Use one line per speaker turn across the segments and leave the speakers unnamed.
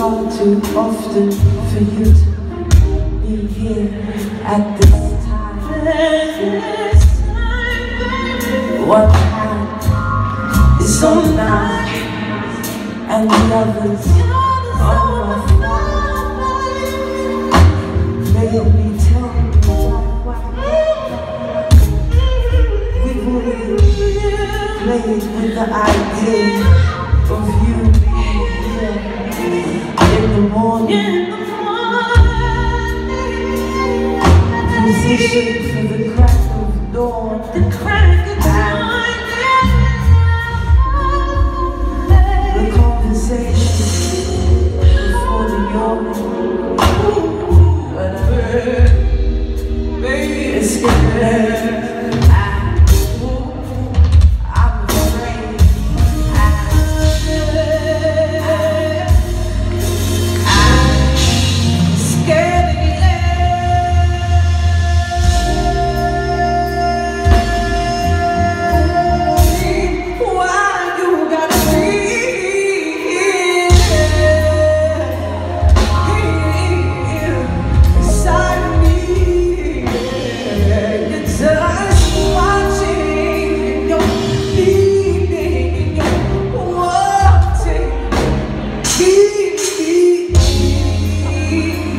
too often for you to be here at this time. One hand is on mine, and the other's on my thigh. Baby, tell me why. We've already played with the idea of you in the morning.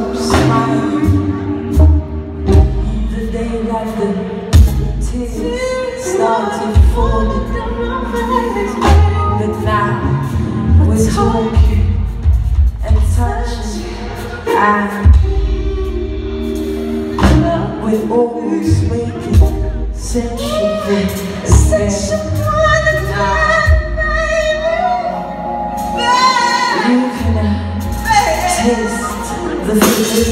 The day that the tears started falling. But now we're talking and touching and we're almost making sensual You can taste the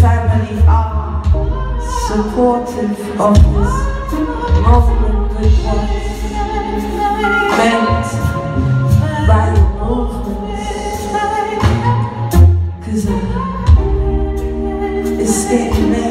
family are supportive of this movement which was meant by the movement. Cause uh, it's getting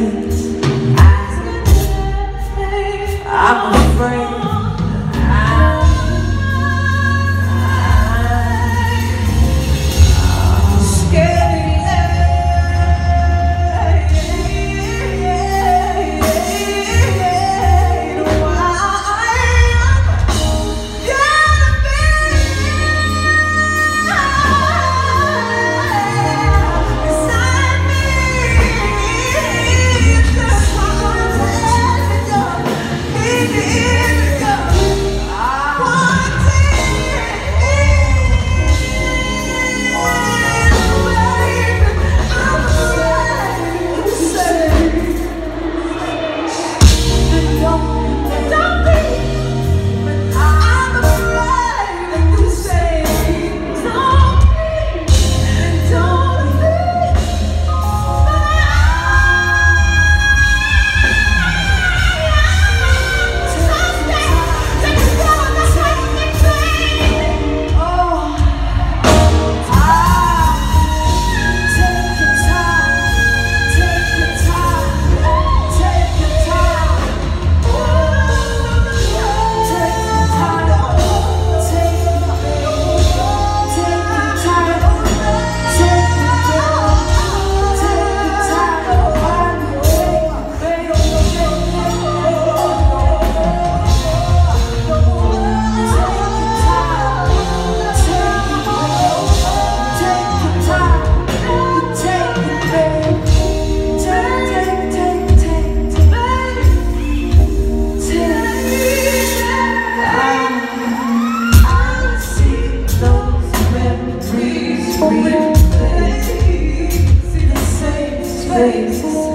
faithful.